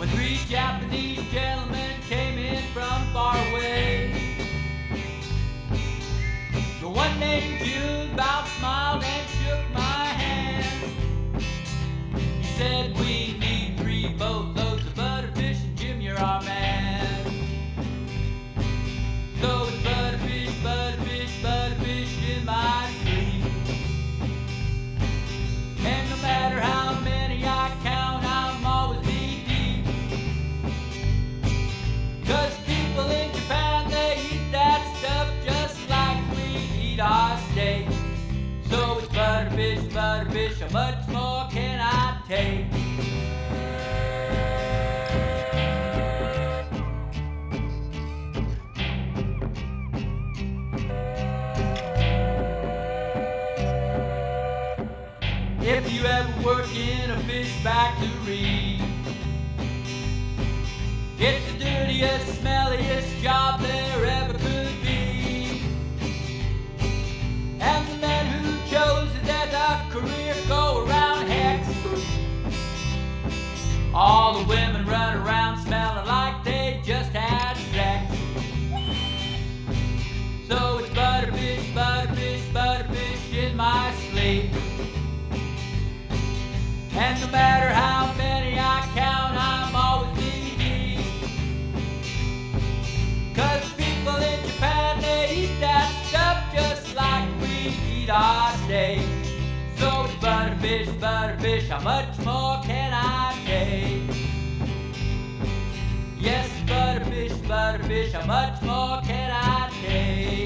When three Japanese gentlemen came in from far away. The one named June about smiled and shook my steak. So it's butterfish, butterfish, how much more can I take? If you ever work in a fish factory, it's the dirtiest, smelliest butterfish, butterfish, how much more can I take? Yes, butterfish, butterfish, how much more can I take?